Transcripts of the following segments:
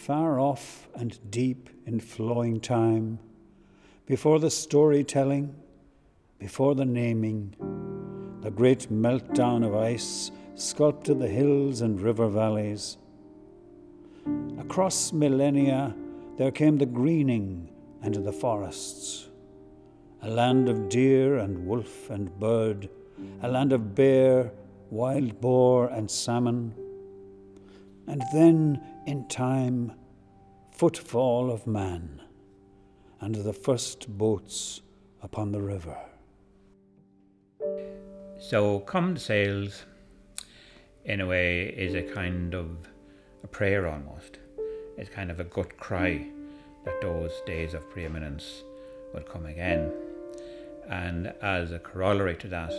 far off and deep in flowing time, before the storytelling, before the naming, the great meltdown of ice sculpted the hills and river valleys. Across millennia, there came the greening and the forests, a land of deer and wolf and bird, a land of bear, wild boar, and salmon. And then, in time, footfall of man, and the first boats upon the river. So, come sails, in a way, is a kind of a prayer almost. It's kind of a gut cry that those days of preeminence will come again. And as a corollary to that,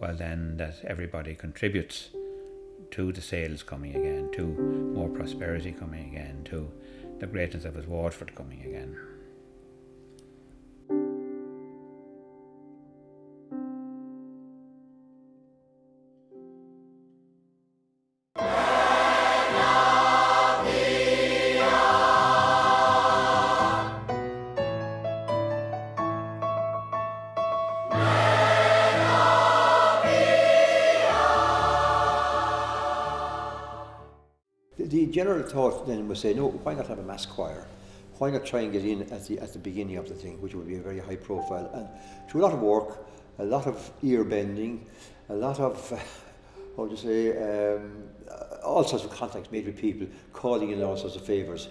well, then that everybody contributes to the sails coming again, to more prosperity coming again, to the greatness of his Waterford coming again. Thought then was say, no, why not have a mass choir? Why not try and get in at the, at the beginning of the thing, which would be a very high profile? And through a lot of work, a lot of ear bending, a lot of, how to say, um, all sorts of contacts made with people, calling in all sorts of favours.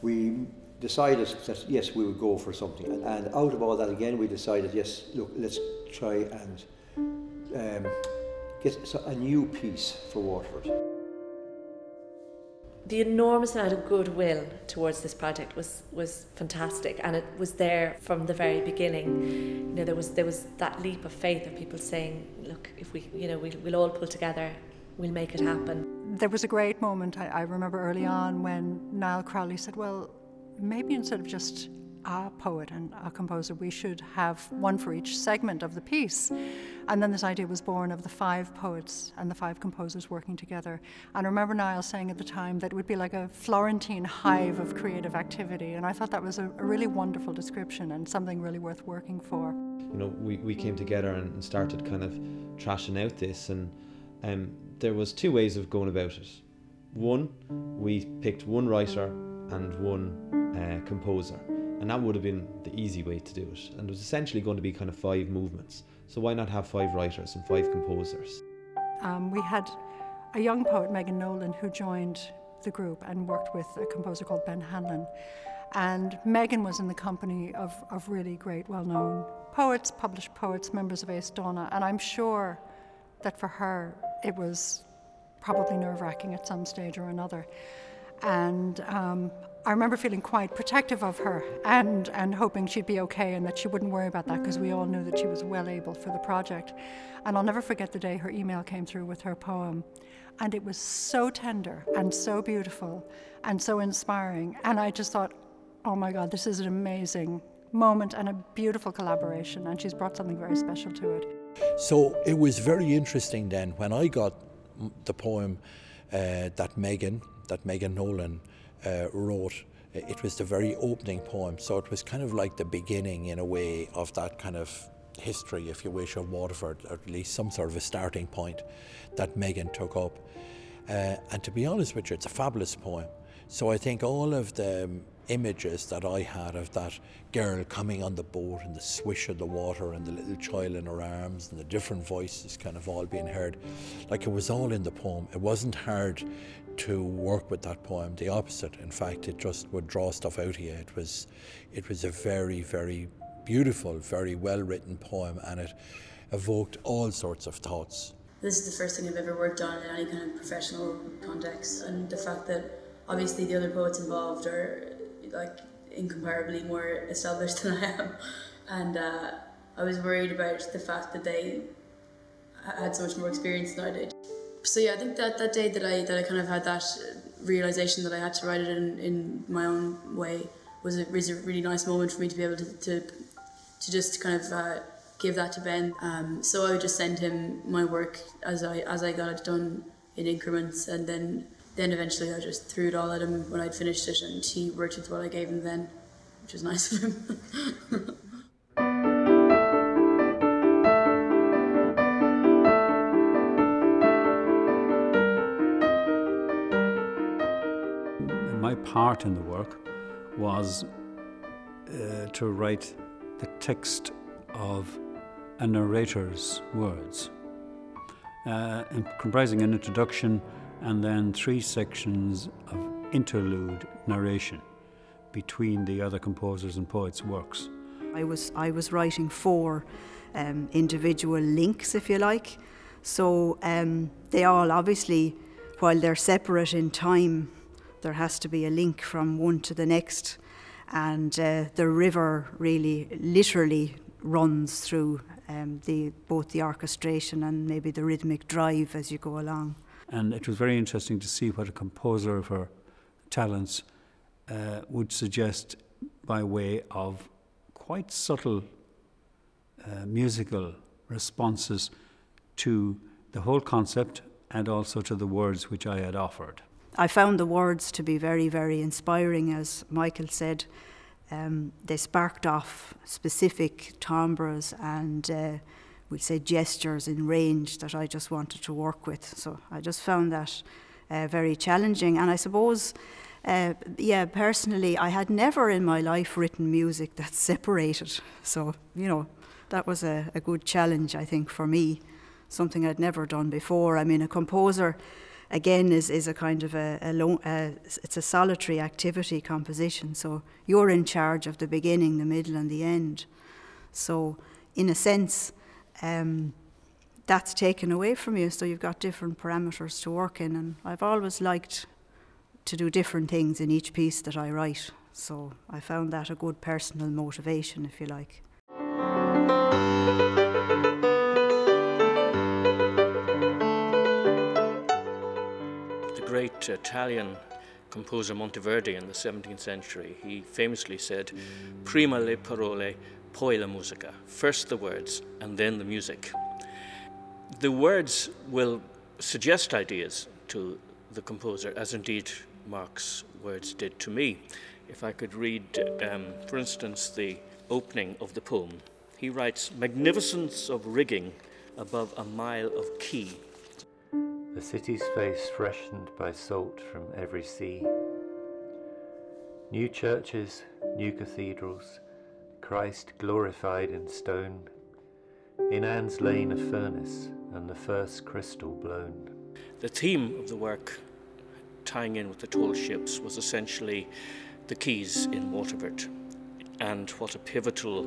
We decided that yes, we would go for something. And, and out of all that again, we decided, yes, look, let's try and um, get a new piece for Waterford the enormous amount of goodwill towards this project was was fantastic and it was there from the very beginning. You know there was there was that leap of faith of people saying look if we you know we'll, we'll all pull together we'll make it happen. There was a great moment I, I remember early on when Niall Crowley said well maybe instead of just a poet and a composer, we should have one for each segment of the piece. And then this idea was born of the five poets and the five composers working together. And I remember Niall saying at the time that it would be like a Florentine hive of creative activity. And I thought that was a, a really wonderful description and something really worth working for. You know, we, we came together and started kind of trashing out this, and um, there was two ways of going about it. One, we picked one writer and one uh, composer and that would have been the easy way to do it. And it was essentially going to be kind of five movements. So why not have five writers and five composers? Um, we had a young poet, Megan Nolan, who joined the group and worked with a composer called Ben Hanlon. And Megan was in the company of, of really great, well known poets, published poets, members of Aos Dána. And I'm sure that for her, it was probably nerve wracking at some stage or another. And um, I remember feeling quite protective of her and, and hoping she'd be okay and that she wouldn't worry about that because we all knew that she was well able for the project. And I'll never forget the day her email came through with her poem. And it was so tender and so beautiful and so inspiring. And I just thought, oh my God, this is an amazing moment and a beautiful collaboration. And she's brought something very special to it. So it was very interesting then when I got the poem uh, that Megan, that Megan Nolan uh, wrote. It was the very opening poem, so it was kind of like the beginning, in a way, of that kind of history, if you wish, of Waterford, or at least some sort of a starting point that Megan took up. Uh, and to be honest with you, it's a fabulous poem. So I think all of the um, images that I had of that girl coming on the boat and the swish of the water and the little child in her arms and the different voices kind of all being heard, like it was all in the poem. It wasn't hard to work with that poem. The opposite, in fact, it just would draw stuff out of you. It was, it was a very, very beautiful, very well written poem, and it evoked all sorts of thoughts. This is the first thing I've ever worked on in any kind of professional context, and the fact that obviously the other poets involved are like incomparably more established than I am, and uh, I was worried about the fact that they had so much more experience than I did so yeah, I think that that day that I that I kind of had that realization that I had to write it in, in my own way was a, was a really nice moment for me to be able to to, to just kind of uh, give that to Ben. Um, so I would just send him my work as I as I got it done in increments, and then then eventually I just threw it all at him when I'd finished it, and he worked with what I gave him then, which was nice of him. part in the work was uh, to write the text of a narrator's words, uh, comprising an introduction and then three sections of interlude narration between the other composers and poets' works. I was I was writing four um, individual links, if you like. So um, they all obviously, while they're separate in time, there has to be a link from one to the next, and uh, the river really, literally runs through um, the both the orchestration and maybe the rhythmic drive as you go along. And it was very interesting to see what a composer of her talents uh, would suggest by way of quite subtle uh, musical responses to the whole concept and also to the words which I had offered. I found the words to be very, very inspiring, as Michael said. Um, they sparked off specific timbres and uh, we'll say gestures in range that I just wanted to work with. So I just found that uh, very challenging. And I suppose, uh, yeah, personally, I had never in my life written music that's separated. So, you know, that was a, a good challenge, I think, for me, something I'd never done before. I mean, a composer again is, is a kind of a, a, lo- uh, it's a solitary activity composition. So you're in charge of the beginning the middle and the end. So in a sense um, that's taken away from you. So you've got different parameters to work in. And I've always liked to do different things in each piece that I write. So I found that a good personal motivation if you like great Italian composer Monteverdi in the 17th century, he famously said, Prima le parole, poi la musica. First the words, and then the music. The words will suggest ideas to the composer, as indeed Mark's words did to me. If I could read, um, for instance, the opening of the poem, he writes, Magnificence of rigging above a mile of quay the city's face freshened by salt from every sea. New churches, new cathedrals, Christ glorified in stone. In Anne's Lane a furnace, and the first crystal blown. The theme of the work, tying in with the tall ships, was essentially the quays in Waterford, and what a pivotal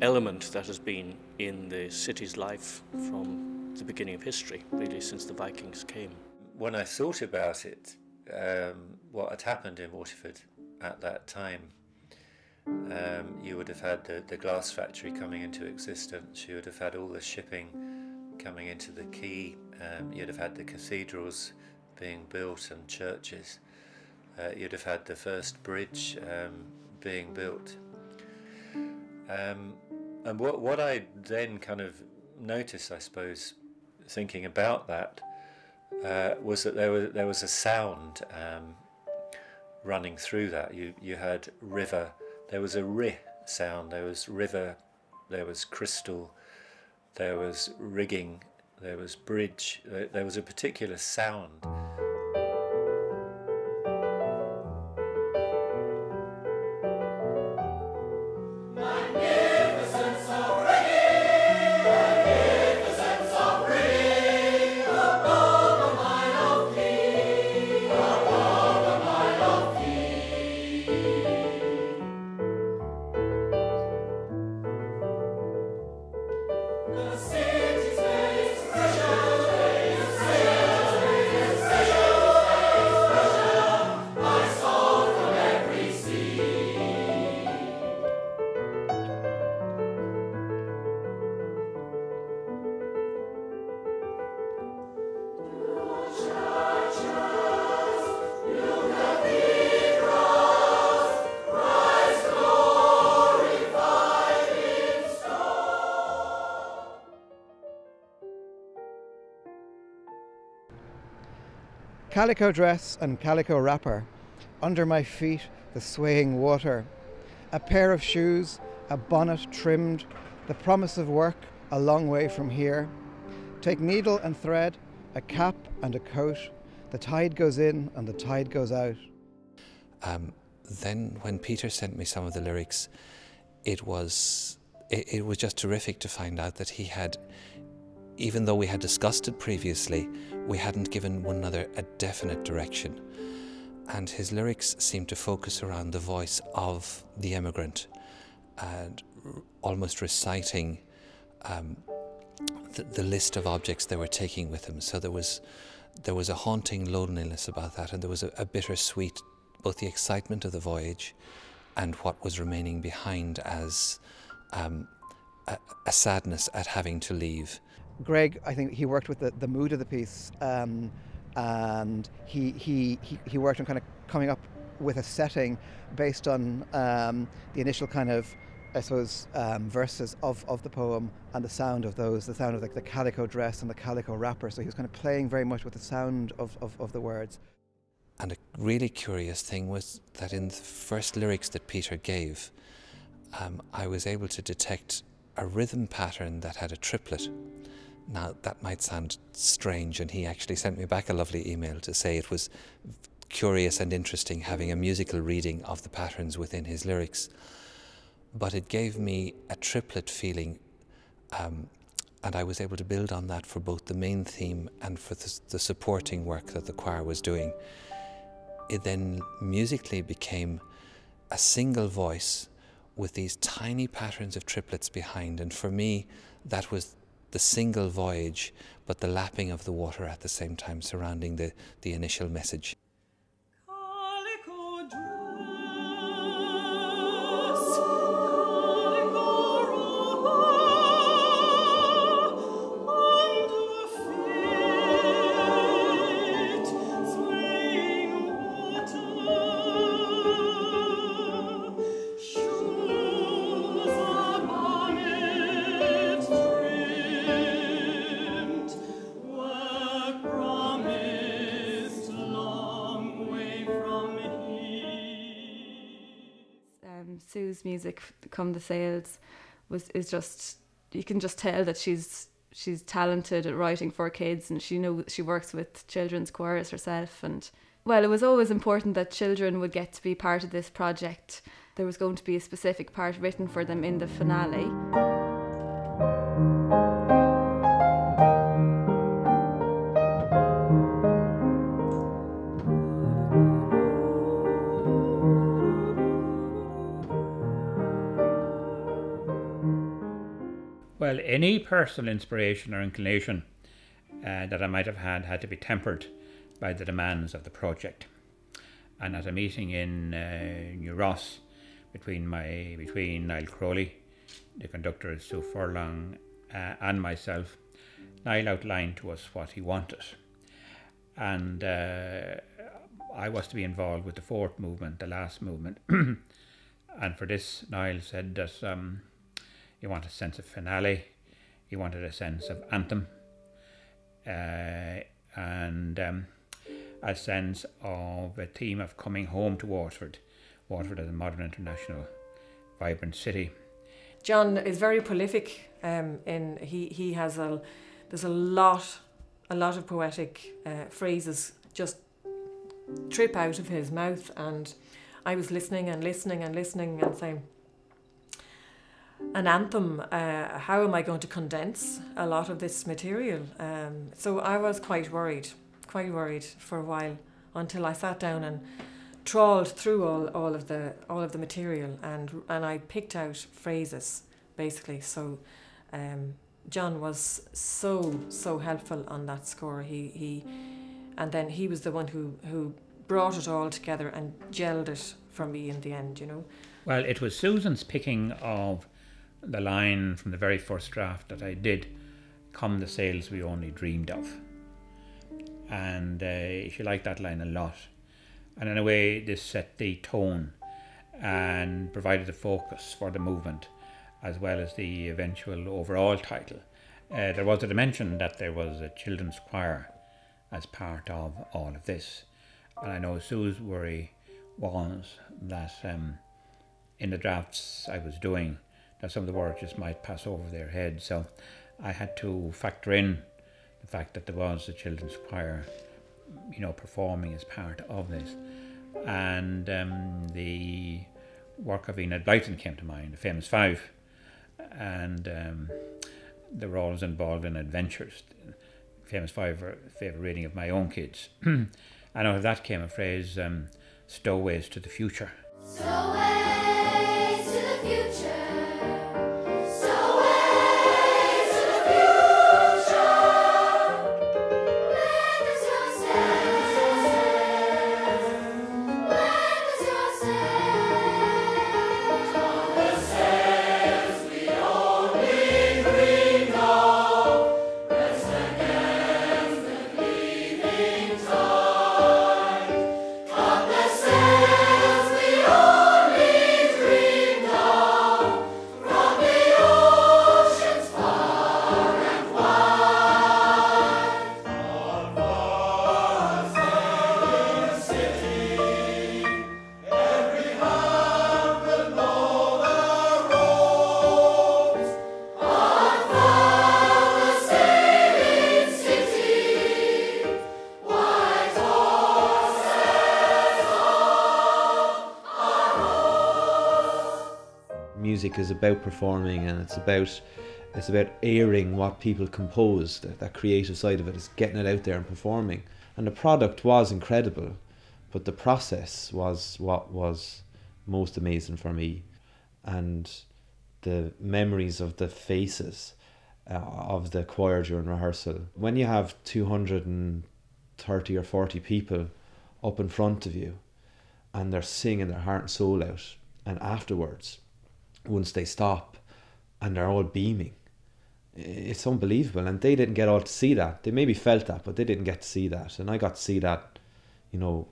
element that has been in the city's life from the beginning of history, really, since the Vikings came. When I thought about it, um, what had happened in Waterford at that time, um, you would have had the, the glass factory coming into existence, you would have had all the shipping coming into the quay, um, you'd have had the cathedrals being built and churches, uh, you'd have had the first bridge um, being built. Um, and what, what I then kind of noticed, I suppose, thinking about that uh, was that there was there was a sound um, running through that. You you had river. There was a ri sound. There was river. There was crystal. There was rigging. There was bridge. There, there was a particular sound. Calico dress and calico wrapper, under my feet the swaying water, a pair of shoes, a bonnet trimmed, the promise of work a long way from here. Take needle and thread, a cap and a coat, the tide goes in and the tide goes out. Um, then, when Peter sent me some of the lyrics, it was it, it was just terrific to find out that he had, even though we had discussed it previously, we hadn't given one another a definite direction. And his lyrics seemed to focus around the voice of the emigrant and r- almost reciting um, the, the list of objects they were taking with them. So there was there was a haunting loneliness about that, and there was a, a bittersweet, both the excitement of the voyage and what was remaining behind as um, a, a sadness at having to leave. Greg, I think he worked with the, the mood of the piece, um, and he, he, he, he worked on kind of coming up with a setting based on um, the initial kind of, I suppose, um, verses of, of the poem and the sound of those, the sound of like the calico dress and the calico wrapper. So he was kind of playing very much with the sound of, of, of the words. And a really curious thing was that in the first lyrics that Peter gave, um, I was able to detect a rhythm pattern that had a triplet. Now, that might sound strange, and he actually sent me back a lovely email to say it was curious and interesting having a musical reading of the patterns within his lyrics. But it gave me a triplet feeling, um, and I was able to build on that for both the main theme and for the, the supporting work that the choir was doing. It then musically became a single voice with these tiny patterns of triplets behind. And for me, that was the single voyage, but the lapping of the water at the same time surrounding the, the initial message. Music, "Come the Sails," was is just you can just tell that she's she's talented at writing for kids, and she know she works with children's choirs herself. And well, it was always important that children would get to be part of this project. There was going to be a specific part written for them in the finale. Any personal inspiration or inclination uh, that I might have had had to be tempered by the demands of the project. And at a meeting in uh, New Ross between my between Niall Crowley, the conductor Sue Furlong, uh, and myself, Niall outlined to us what he wanted, and uh, I was to be involved with the fourth movement, the last movement. and for this, Niall said that um, he wanted a sense of finale, he wanted a sense of anthem, uh, and um, a sense of a theme of coming home to Waterford. Waterford as a modern international vibrant city. John is very prolific. Um, in he he has a there's a lot a lot of poetic uh, phrases just trip out of his mouth, and I was listening and listening and listening and saying. An anthem. Uh, how am I going to condense a lot of this material? Um, so I was quite worried, quite worried for a while until I sat down and trawled through all, all of the all of the material and and I picked out phrases basically. So um, John was so so helpful on that score. He he and then he was the one who who brought it all together and gelled it for me in the end. You know. Well, it was Susan's picking of the line from the very first draft that I did, "Come the sails we only dreamed of," and uh, she liked that line a lot. And in a way, this set the tone and provided the focus for the movement, as well as the eventual overall title. Uh, there was a dimension that there was a children's choir as part of all of this. And I know Sue's worry was that um, in the drafts I was doing, that some of the words just might pass over their heads. So I had to factor in the fact that there was a children's choir, you know, performing as part of this. And um, the work of Enid Blyton came to mind, the famous five. And um, were always involved in adventures. Famous five favourite reading of my own kids. and out of that came a phrase, um, stowaways to the future. Is about performing and it's about it's about airing what people compose that, that creative side of it. Is getting it out there and performing. And the product was incredible but the process was what was most amazing for me. And the memories of the faces uh, of the choir during rehearsal. When you have 230 or 40 people up in front of you and they're singing their heart and soul out and afterwards once they stop and they're all beaming. It's unbelievable. And they didn't get all to see that. They maybe felt that, but they didn't get to see that. And I got to see that, you know,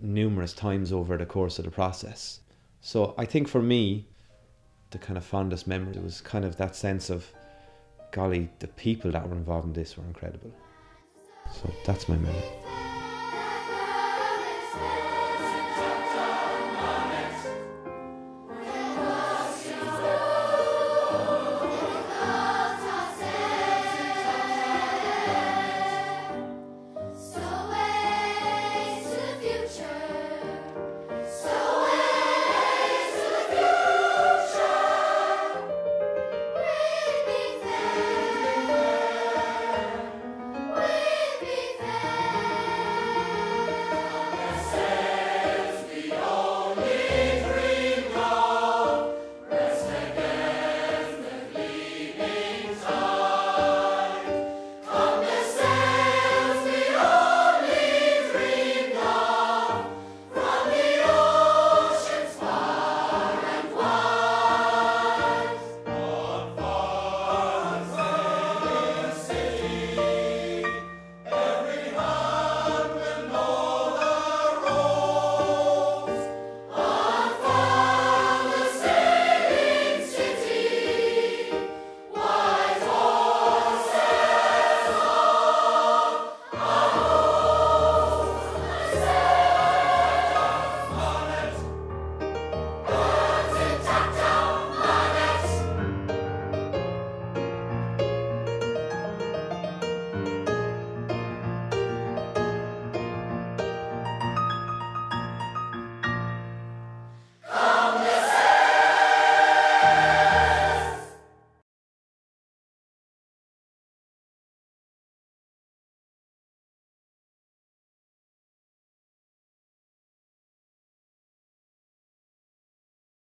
numerous times over the course of the process. So I think for me, the kind of fondest memory was kind of that sense of, golly, the people that were involved in this were incredible. So that's my memory.